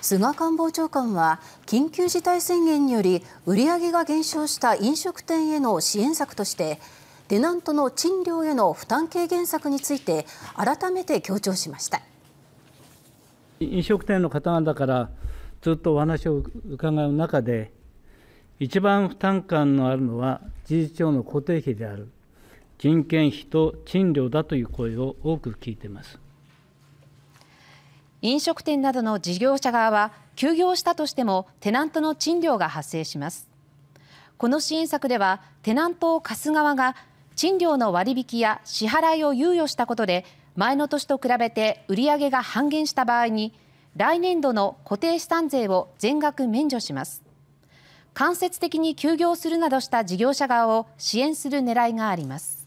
菅官房長官は緊急事態宣言により売り上げが減少した飲食店への支援策としてテナントの賃料への負担軽減策について改めて強調しました飲食店の方々からずっとお話を伺う中で一番負担感のあるのは事実上の固定費である人件費と賃料だという声を多く聞いています。飲食店などの事業者側は休業したとしてもテナントの賃料が発生します。この支援策ではテナントを貸す側が賃料の割引や支払いを猶予したことで前の年と比べて売上が半減した場合に来年度の固定資産税を全額免除します。間接的に休業するなどした事業者側を支援する狙いがあります。